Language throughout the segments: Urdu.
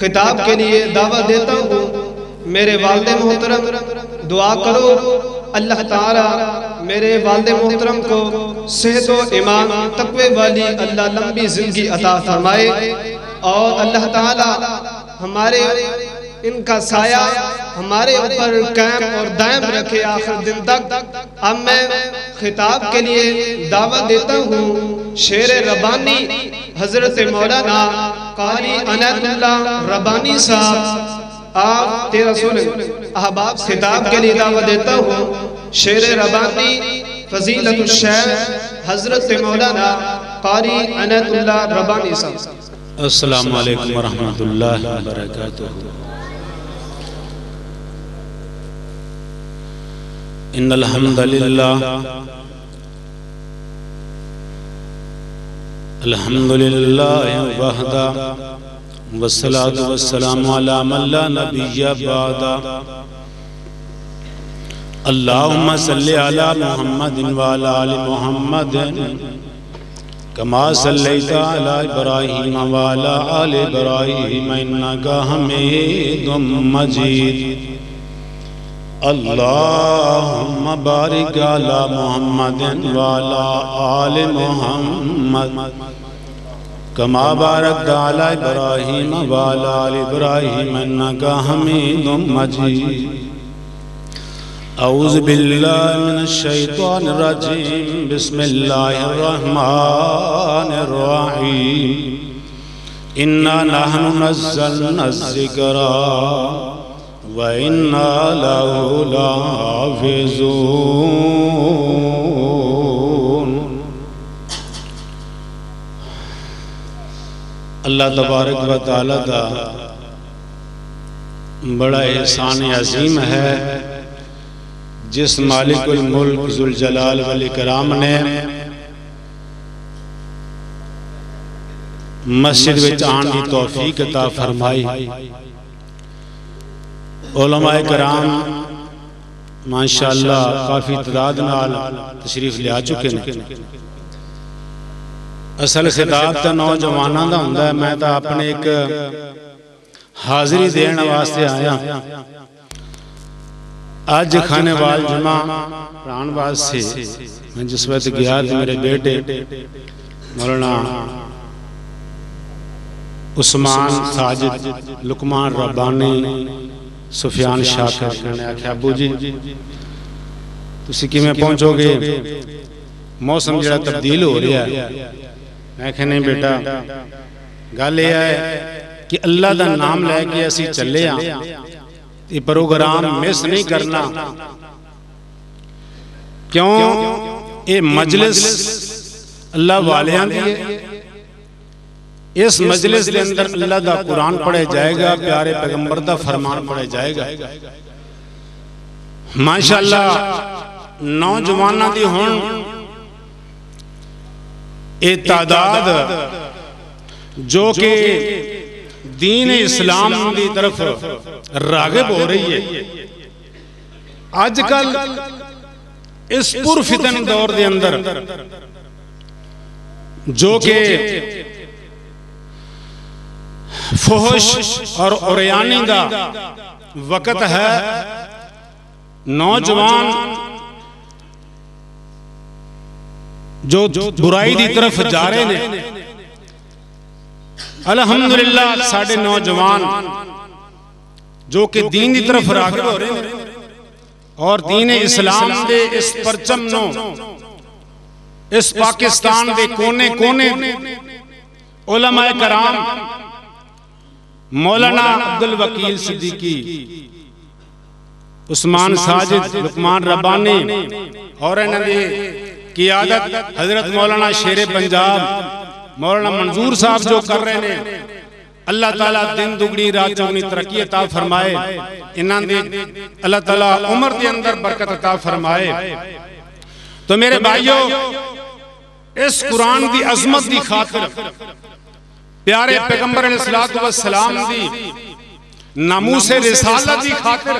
خطاب کے لیے دعوت دیتا ہوں۔ میرے والد محترم، دعا کرو۔ اللہ تعالیٰ میرے والد محترم کو صحت و ایمان، تقوی والی اللہ لمبی زندگی عطا فرمائے۔ اور اللہ تعالیٰ ہمارے ان کا سایہ ہمارے اوپر قائم اور دائم رکھے۔ آخر دن تک اب میں خطاب کے لیے دعوت دیتا ہوں۔ شیر ربانی حضرت مولانا قاری عنیت اللہ ربانی صاحب، آپ تیرہ سولے احباب خطاب کے لیے دعوت دیتا ہوں شیر ربانی فضیلت الشیخ حضرت مولانا قاری عنیت اللہ ربانی صاحب۔ السلام علیکم ورحمت اللہ وبرکاتہ۔ ان الحمد للہ الحمد للہ وحدہ والصلاة والسلام على من لا نبی بعدا اللہم صلی علی محمد وعلى آل محمد کما صلیت علی ابراہیم وعلا آل ابراہیم انکا حمید مجید اللہم بارک علی محمد وعلا آل محمد کما بارک علی ابراہیم وعلا آل ابراہیم انکا حمید مجید. اعوذ باللہ من الشیطان الرجیم. بسم اللہ الرحمن الرحیم. انا نحن نزلنا الذکر وَإِنَّا لَهُ لَحَافِظُونَ اللہ تبارک و تعالیٰ دا بڑا احسان عظیم ہے، جس مالک الملک ذوالجلال والاکرام نے مسجد وچ آن دی توفیق عطا فرمائی۔ علماء کرام، ماشاءاللہ کافی تعداد نال تشریف لیا چکے ہیں خطاب تا نوجواناں دا ہوندا ہے میں تا اپنے ایک حاضری دین واسطے آیا آج کھانے وال جمعہ پران باز سے میں جس وقت گیا تھا میرے بیٹے مولانا عثمان ساجد لکمان ربانی سفیان شاکر نے ابو جی تسی کی میں پہنچو گے موسم جڑا تبدیل ہو رہا ہے میں کہا نہیں بیٹا، گل یہ ہے کہ اللہ دا نام لے کے اسی چلے ہاں یہ پروگرام مس نہیں کرنا۔ کیوں؟ یہ مجلس اللہ والیاں دیئے اس مجلس کے اندر اللہ دا قرآن پڑھے جائے گا، پیارے پیغمبر دا فرمان پڑھے جائے گا۔ ماشاءاللہ نوجوانہ دی ہون اے تعداد جو کہ دین اسلام دی طرف راغب ہو رہی ہے۔ آج کل اس پر فتن دور دے اندر جو کہ فہش اور اوریانی دا وقت ہے، نوجوان جو برائی دی طرف جا رہے ہیں الحمدللہ ساڑھے نوجوان جو کہ دین دی طرف راغب ہو رہے ہیں اور دین اسلام دے اس پرچم نو، اس پاکستان دے کونے کونے علماء کرام، مولانا عبدالوکیل صدیقی، عثمان ساجد لکمان ربانی اور انہوں نے قیادت حضرت مولانا شیر پنجاب، مولانا منظور صاحب جو کر رہے ہیں۔ اللہ تعالیٰ دن دگنی، رات چونی ترقی عطا فرمائے۔ انہوں نے اللہ تعالیٰ عمر دے اندر برکت عطا فرمائے۔ تو میرے بھائیوں اس قرآن دی عظمت دی خاطر، پیارے پیغمبر علیہ السلام دی ناموس رسالت دی خاطر،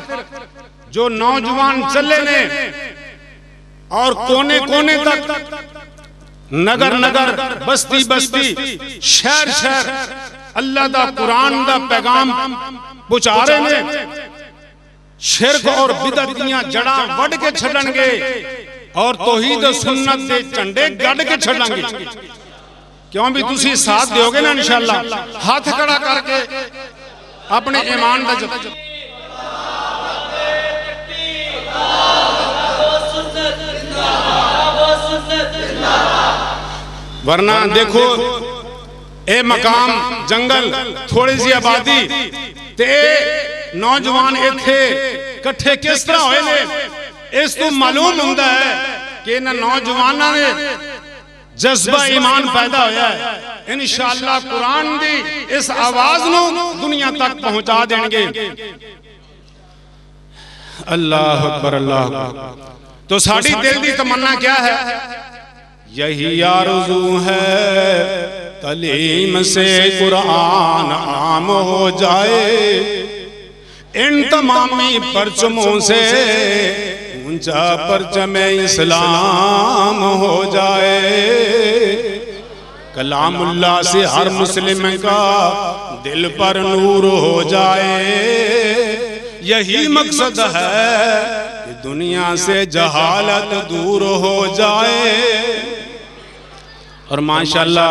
جو نوجوان چلے نے اور کونے کونے تک نگر نگر، بستی بستی، شہر شہر اللہ دا قرآن دا پیغام پہنچا رہے نے شرک اور بدعت دیاں جڑاں وڈ کے چھڑن گے اور توحید و سنت دے چنڈے گڑ کے چھڑن گے۔ کیوں بھی تسی ساتھ دیو گے نا انشاءاللہ؟ ہاتھ کڑا کر کے اپنے ایمان دا جب ورنہ دیکھو اے مقام جنگل تھوڑی سی آبادی تے نوجوان ایتھے کٹھے کس طرح ہوئے نے؟ اس تو معلوم ہوندہ ہے کہ انہاں نوجوانہ نے جذبہ ایمان پیدا ہویا ہے۔ انشاءاللہ قرآن دی اس آواز نو دنیا تک پہنچا دیں گے اللہ اکبر اللہ اکبر۔ تو ساڑھی دل دی تمنا کیا ہے؟ یہی آرزو ہے تعلیم سے قرآن عام ہو جائے۔ ان تمامی پرچموں سے اونچا پرچم اسلام ہو جائے۔ کلام اللہ سے ہر مسلم کا دل پر نور ہو جائے۔ یہی مقصد ہے۔ دنیا سے جہالت دور ہو جائے۔ اور ماشاءاللہ،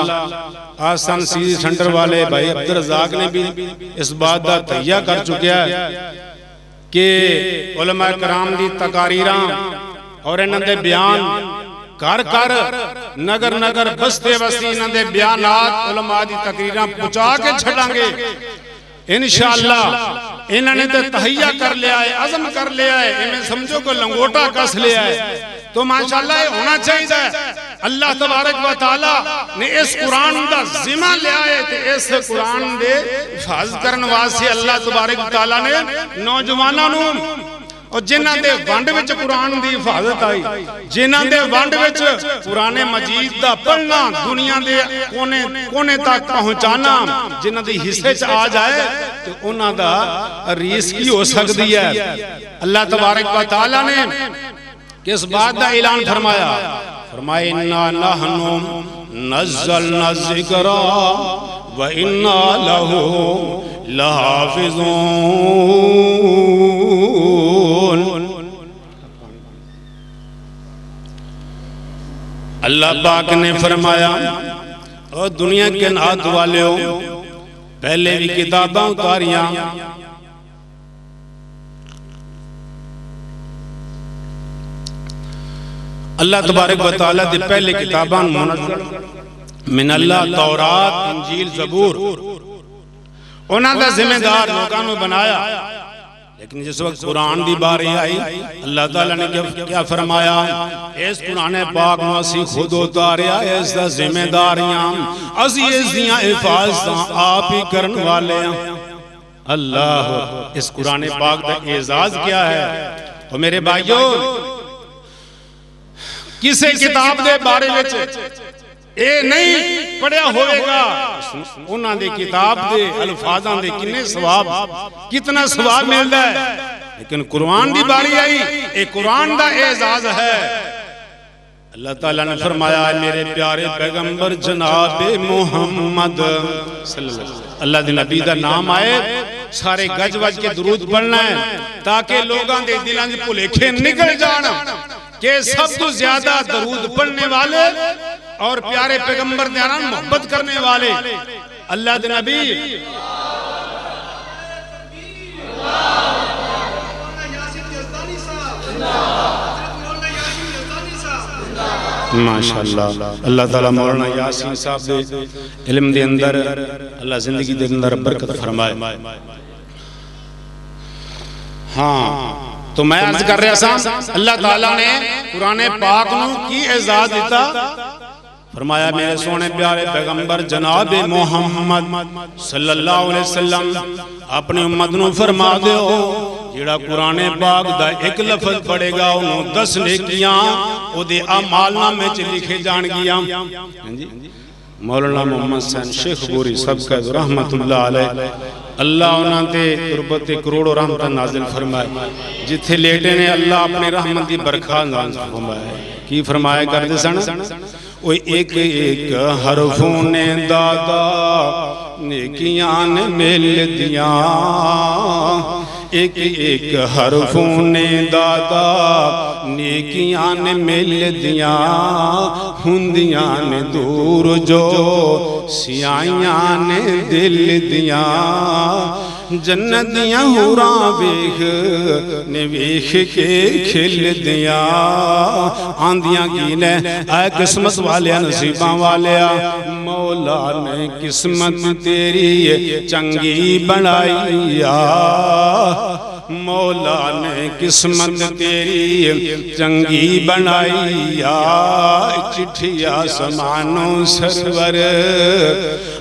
آسان سی سنٹر والے بھائی عبدالرزاق نے بھی اس بات دا تحیہ کر چکیا ہے کہ علماء کرام دی تقاریراں اور انہوں دے بیان کر کر نگر نگر بستے بستی انہوں دے بیانات علماء دی تقریراں پچا کے چھڑاں گے۔ انشاءاللہ انہوں نے تحیہ کر لیا ہے عظم کر لیا ہے انہیں سمجھو کو لنگوٹا کس لیا ہے تو ماشاءاللہ یہ ہونا چاہیے۔ اللہ تبارک و تعالیٰ نے اس قرآن دا ذمہ لیا ہے کہ اس قرآن دے حفاظ کرن واسے اللہ تبارک و تعالیٰ نے نوجوانہ نو اور جنہ دے وانڈ وچ قرآن دی حفاظت آئی جنہ دے وانڈ وچ قرآن مجید دا پڑھنا دنیا دے کونے کونے تک پہنچانا جنہ دی حصے چ آ جائے تو انہاں دا ریس کی ہو سکتی ہے اللہ تبارک و تعالیٰ نے کس بات دا اعلان فرمایا فرمائے اِنَّا نَحْنُ نَزَّلْنَا الذِّكْرَ وَإِنَّا لَهُ لَحَافِظُونَ اللہ پاک نے فرمایا، اور دنیا کے نات والے ہو، پہلے بھی کتاباں اتاریاں. اللہ تبارک و تعالیٰ دی پہلے کتابان منظر من اللہ تورات، انجیل، زبور۔ انہاں دا ذمہ دار لوگاں نے بنایا۔ لیکن جس وقت قرآن دی باری آئی۔ اللہ تعالیٰ نے کیا فرمایا؟ اس قرآن پاک نواسی خود اتاریا اس دا ذمہ داریاں عزیز دیاں حفاظتاں آپ ہی کرن والے ہیں اللہ، اس قرآن پاک دا اعزاز کیا ہے؟ اور میرے بھائیوں کسے کتاب دے بارے وچ اے نہیں پڑھیا ہوئے گا۔ انہاں دے کتاب دے الفاظاں دے کنے ثواب کتنا ثواب ملدا ہے۔ لیکن قرآن دی باری آئی اے قرآن دا اعزاز ہے۔ اللہ تعالیٰ نے فرمایا میرے پیارے پیغمبر جناب محمد اللہ دی نبی دا نام آئے سارے گج وج کے درود پڑھنا ہے تاکہ لوگاں دے دلان دے پھلے نکل جانا کہ سب تو زیادہ درود پڑھنے والے اور پیارے پیغمبر دیاران محبت کرنے والے اللہ دے نبی۔ ماشاءاللہ۔ اللہ تعالیٰ مولانا یاسین صاحب دے علم دے اندر اللہ زندگی دے اندر برکت فرمائے۔ ہاں تو میں عرض کر رہا سا اللہ تعالیٰ نے قرآن پاک نو کی اعزاز دیتا؟ فرمایا میرے سونے پیارے پیغمبر جناب محمد صلی اللہ علیہ وسلم اپنی امت نو فرما دے ہو جیڑا قرآن پاک دا ایک لفظ پڑے گا انہوں دس نیکیاں او دے آمال نامے چ لکھے جان گیا مولانا محمد سین شیخ بوری سب کا رحمت اللہ علیہ۔ اللہ انہاں تے قربت کروڑ رحمت نازل فرمائے۔ جتھے لیٹے نے اللہ اپنے رحمت دی برکھا نازل فرمائے۔ کی فرمائے کر دے سن؟ وہ ایک ایک حرفوں نے دادا نیکیاں نے مل دیا ایک ایک حرفوں نے دادا نیکیاں نے مل دیا ہندیاں نے دور جو سیائیاں نے دل دیا جنتیاں ہوراں بیخ نے کے کھل دیا۔ آندیاں کی نے، اے قسمت والیا نصیباں والیا مولا نے قسمت تیری، چنگی بنائی۔ مولا نے قسمت تیری چنگی بنائی چٹھیا سمانو سرور،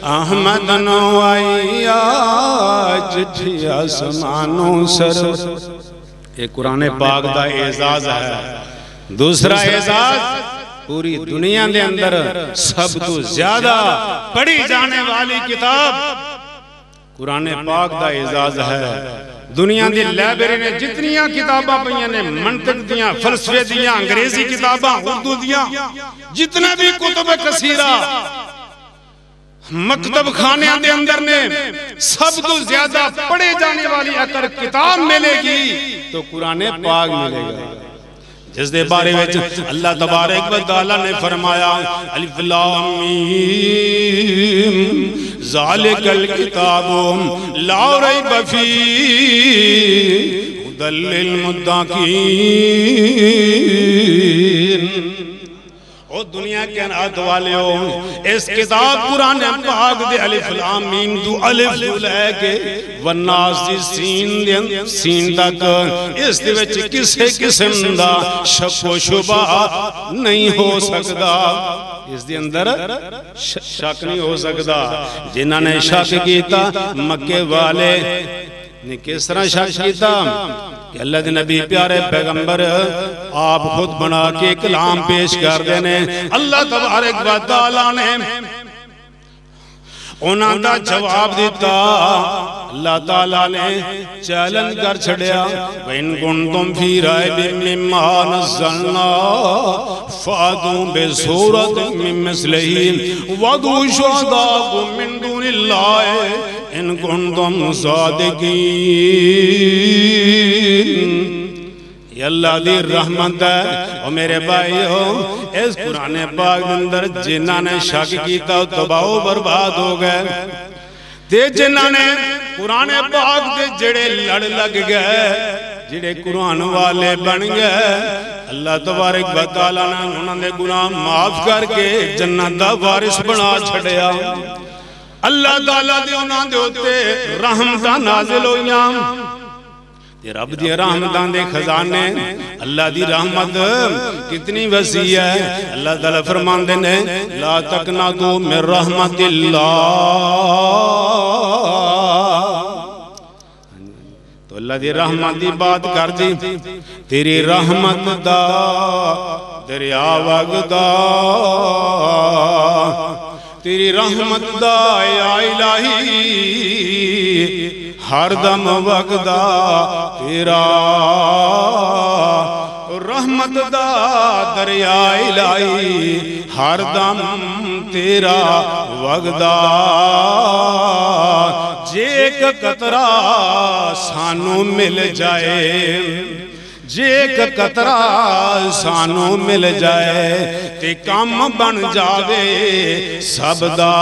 احمد نو آئی چٹھیا سمانو سرور۔ ایک قرآن پاک دا اعزاز ہے۔ دوسرا اعزاز، پوری دنیا دے اندر سب تو زیادہ پڑھی جانے والی کتاب قرآن پاک دا اعزاز ہے۔ دنیا دی لیبری نے جتنیاں کتاباں پہیاں نے منطق دیاں فلسفے دیاں انگریزی کتاباں اردو دیاں جتنے بھی کتب کثیرہ مکتب خانے دے اندر نے سب تو زیادہ پڑھے جانے والی اکر کتاب ملے گی تو قرآن پاک ملے گا۔ جس دے بارے وچ اللہ تبارک و تعالی نے فرمایا الف لام میم۔ ذالک الکتاب لا ریب فی هدى للمتقین او دنیا کے انعاد والے ہو اس کتاب قرآن پاک دے علف الامین دو علف لے کے وناس دی سین دے سین تک۔ اس دے وچ کسے قسم دا شک و شبہ نہیں ہو سکدا اس دے اندر شک نہیں ہو سکدا جنہاں نے شک کیتا، مکے والے نے کس طرح شک کیتا؟ کہ اللہ دے نبی پیارے پیغمبر آپ خود بنا کے کلام پیش کر دینے اللہ تبارک و تعالیٰ نے انہاں دا جواب دیتا۔ اللہ تعالیٰ نے چیلن کر چھڑیا۔ وَإِن كُنْتُمْ فِي رَائِبٍ مِّمَّا نَزَّلْنَا فَادُوا بِسُورَةٍ مِّن مِّثْلِهِ وَدُوا شُهَدَاءَكُم مِّن دُونِ اللَّهِ ان کنتم صادقین۔ یہ اللہ دی رحمت ہے۔ اور میرے بھائیو، اس قرآن پاک اندر جنہ نے شک کیتا، تباہ و برباد ہو گئے۔ تے جنہ نے قرآن پاک دے جڑے لڑ لگ گئے، جڑے قرآن والے بن گئے۔ اللہ تبارک و تعالیٰ نے انہوں نے گناہ معاف کر کے جنہ دا وارث بنا چھڑیا۔ اللہ تعالیٰ دے انہاں دے ہوتے رحمتہ نازل ہویاں تے رب دی رحمتان دے خزانے، اللہ دی رحمت کتنی وسیع ہے۔ اللہ تعالیٰ فرمان دینے لا تکنا تو میں رحمت اللہ۔ اللہ دی رحمت دی بات کر دی۔ تیری رحمت دا دریا وگدا تیری رحمت دا یا الہی ہر دم وقدا تیرا۔ رحمت دا دریا الہی ہر دم تیرا وقدا جے ایک قطرہ سانو مل جائے جے ایک قطرہ سانو مل جائے، تے کام بن جاوے سب دا۔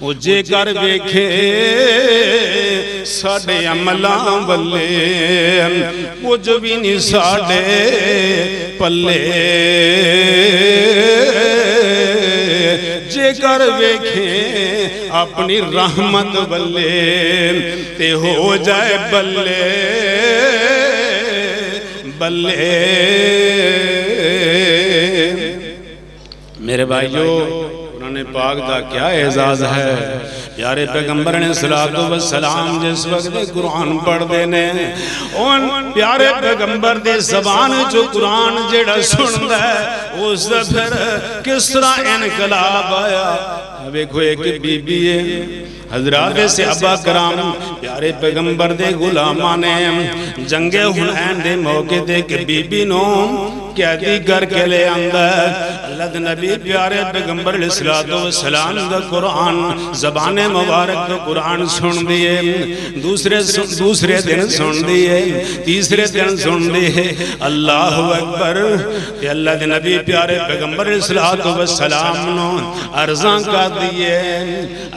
او جے کر ویکھے ساڑے عملان بلے کچھ بھی نہیں ساڑے پلے۔ جے کر ویکھیں اپنی رحمت بلے تے ہو جائے بلے بلے۔ میرے بھائیو قرآن پاک دا کیا اعزاز ہے۔ پیارے پیغمبر نے صلاة و سلام جس وقت قرآن پڑھ دینے ان پیارے پیغمبر دے زبان جو قرآن جڑا سن دا ہے، اس دا پھر کس طرح انقلاب آیا؟ اب ایک ہوئے کہ بی بی ہے حضرات صحابہ کرام پیارے پیغمبر دے غلاماں نے جنگ حنین دے موقع دے کہ بی بی نو قیدی کر کے لے آندا اللہ دے نبی پیارے پیغمبر علیہ والسلام دا قرآن زبان مبارک دا قرآن سن دیے دوسرے دوسرے دن سن دیے تیسرے دن سن دیے اللہ اکبر۔ کہ اللہ دے نبی پیارے پیغمبر علیہ والسلام نو ارزاں کا دیے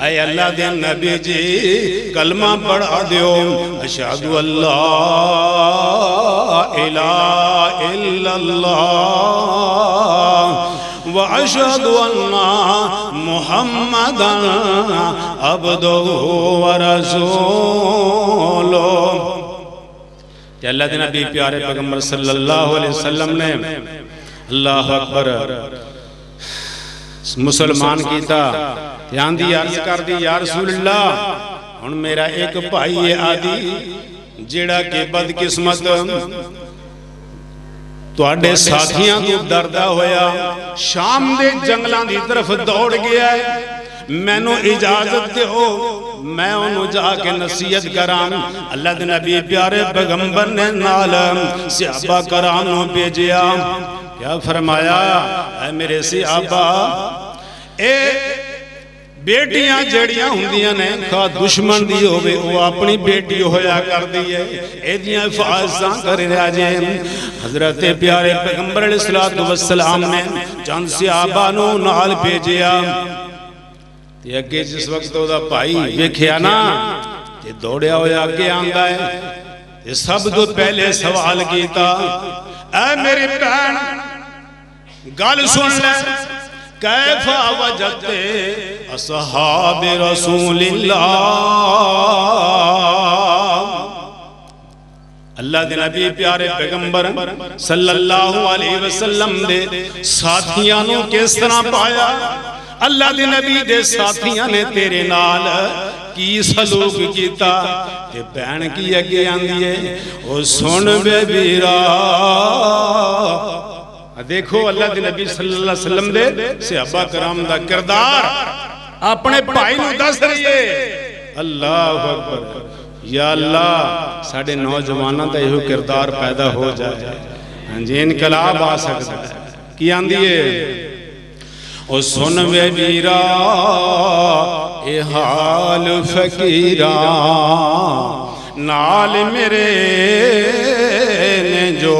اے اللہ دے نبی جی کلمہ پڑھا دیو۔ اشہد اللہ الہ الا اللہ۔ واشهد ان محمدا عبده ورسوله کہ اللہ دے نبی پیارے پیغمبر صلی اللہ علیہ وسلم نے اللہ اکبر۔ مسلمان کیتا۔ یہاں دی عرض کر دی یا رسول اللہ، ہن میرا ایک بھائی آدھی جیڑا کہ بد قسمت تواڈے ساتھیاں تو دردہ ہویا، شام دے جنگلاں دی طرف دوڑ گیا ہے۔ میں نو اجازت دے ہو میں انہوں جا کے نصیت کرام اللہ دے نبی پیارے پیغمبر نے نال صحابہ کرام نو بھیجیا۔ کیا فرمایا؟ اے میرے صحابہ، اے بیٹیاں جڑیاں ہوندیاں نے خواہ دشمن دی ہوئے وہ اپنی بیٹی ہویا کر دیئے ایدیاں فائزاں کر رہا جائیں حضرت پیارے پیغمبر علیہ السلام نے چند سے صحابانوں نال بھیجیا تے اگے جس وقت دا پائی ویکھیا نا تے دوڑیا ہویا اگے آندا ہے یہ سب تو پہلے سوال کیتا اے میری بہن گل سن لے کیف وجدتے اصحاب رسول اللہ۔ اللہ دے نبی پیارے پیغمبر صلی اللہ علیہ وسلم دے ساتھیاں نو کس طرح پایا؟ اللہ دے نبی دے ساتھیاں نے تیرے نال کی سلوک کیتا؟ تے بہن کی اگے آندی ہے؟ او سن بے بیرا۔ دیکھو اللہ دے نبی صلی اللہ علیہ وسلم دے صحابہ کرام دا کردار۔ اپنے بھائی نو دس رہی ہے اللہ اکبر۔ یا اللہ ساڑھے نوجوانہ دا یہ کردار پیدا ہو جائے۔ ہاں جی انقلاب آ سکتا ہے۔ کی آن دیئے او سن وے بیرا اے حال فقیرا نال میرے نے جو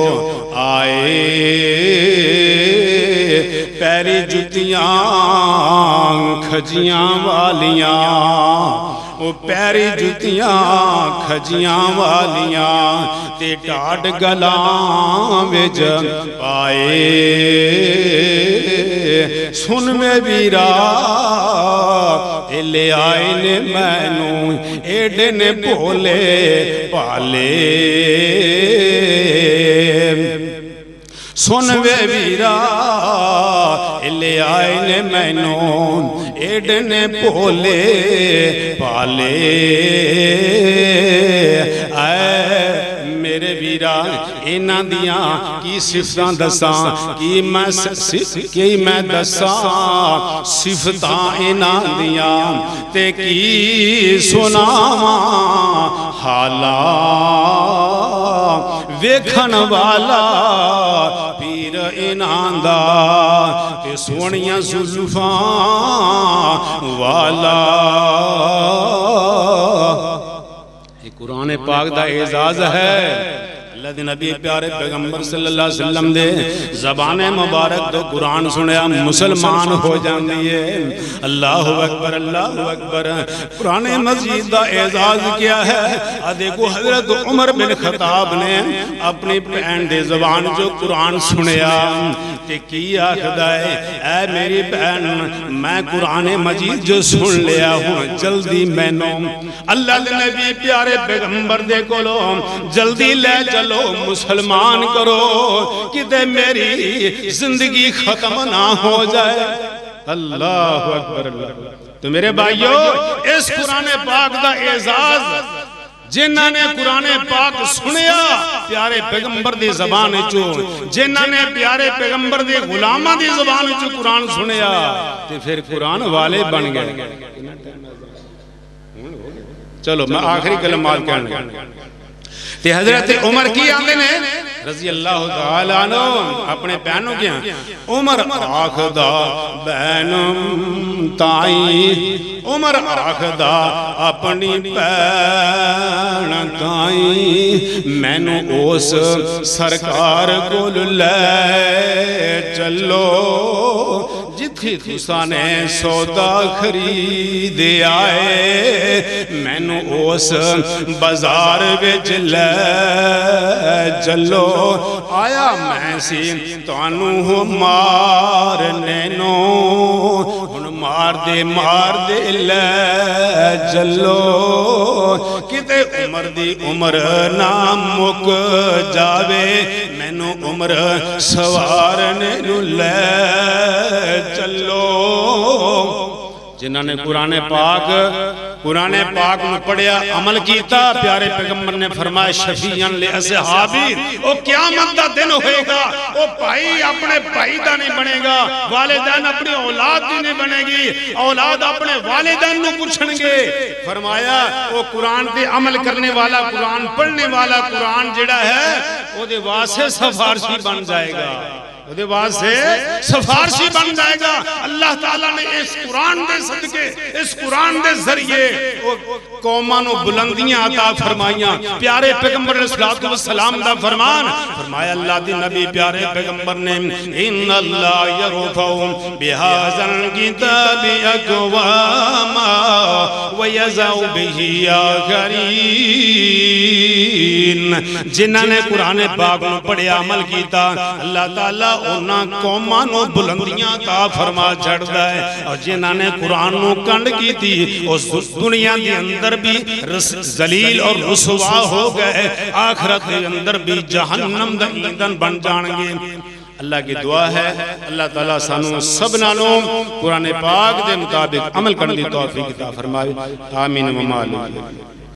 آئے۔ پیری جتیاں کھجیاں والیاں وہ پیری جتیاں کھجیاں والیاں تے ڈاڈ گلاں وچ پائے سن میں بیرا لے آئے نے مینوں ایڈے نے بھولے پالے سن وے ویرا لے آئے نے مینوں ایڈ نے بھولے پالے۔ اے میرے ویرا اینا دیاں کی صفتاں دساں، کی میں کی میں دساں۔ صفتاں اینا دیاں تے کی سناواں۔ حالا ویکھن والا پیر اناندا تے سونیاں زلفاں والا۔ یہ قرآن پاک دا اعزاز ہے۔ اللہ دے نبی پیارے پیغمبر صلی اللہ علیہ وسلم دے زبان مبارک دو قرآن سنیا مسلمان ہو جان دیئے اللہ اکبر اللہ اکبر۔ قرآن مزید دا اعزاز کیا ہے۔ دیکھو حضرت عمر بن خطاب نے اپنی پہن دے زبان جو قرآن سنیا۔ کہ کی آخدہ ہے؟ اے میری بہن میں قرآن مجید جو سن لیا ہوں، جلدی میں نو اللہ دے نبی پیارے پیغمبر دے کو جلدی لے چلو۔ مسلمان کرو کہ دے میری زندگی ختم نہ ہو جائے۔ اللہ اکبر۔ اللہ تو میرے بھائیو، اس قرآن پاک دا اعزاز جنہ نے قرآن پاک سنیا، پیارے پیغمبر دی زبان چو جنہ نے پیارے پیغمبر دی غلامہ دی زبان چو قرآن سنیا تو پھر قرآن والے بن گئے۔ چلو، میں آخری کلمات کہنے۔ لگا تے حضرت عمر کی آندے نے رضی اللہ تعالیٰ عنہ اپنے بہنوں کیا عمر آخدہ بہنم تائی۔ عمر آخدہ اپنی بہن تائی۔ میں نو اس سرکار کو لے چلو۔ جتھے تسا نے سودا خرید آئے مینو اس بازار وچ لے چلو۔ آیا میں سی تانوں ہو مارنے نو ہن مار دے مار دے لے چلو کتے عمر دی عمر نام مک جاوے میں نو عمر سوارنے نو لے چلو جنہاں نے قرآن پاک قرآن پاک میں پڑھیا، عمل کیتا، پیارے پیغمبر نے فرمایا، شفیعن لے اصحابی او قیامت دا دن ہوئے گا۔ او بھائی اپنے بھائی دا نہیں بنے گا، والدین اپنی اولاد دی نہیں بنے گی۔ اولاد اپنے والدین نو پوچھن گے۔ فرمایا او قرآن دے عمل کرنے والا، قرآن پڑھنے والا، قرآن جڑا ہے او دے واسے سفارشی بن جائے گا۔ وہ واسے سفارشی بن جائے گا اللہ تعالیٰ نے اس قرآن دے صدقے اس قرآن دے ذریعے قومانو بلندیاں عطا فرمائیاں پیارے پیغمبر علیہ السلام دا فرمان فرمایا اللہ دی نبی پیارے پیغمبر نے ان اللہ یرفعون بہازن کتاب اقواما ویزاو بہی آخرین جنہ نے قرآن پاک نو پڑھے عمل کیتا اللہ تعالیٰ انہاں قومانو بلندیاں تا فرما چھڑتا ہے اور جنہاں نے قرآن نو کنڈ کی تھی اس دنیا دی اندر بھی زلیل اور رسوا ہو گئے آخرت دی اندر بھی جہنم دا ایندن بن جانگے اللہ کی دعا ہے اللہ تعالیٰ سانو سب نالوں قرآن پاک دے مطابق عمل کرنے دی توفیق عطا فرمائے آمین و مالک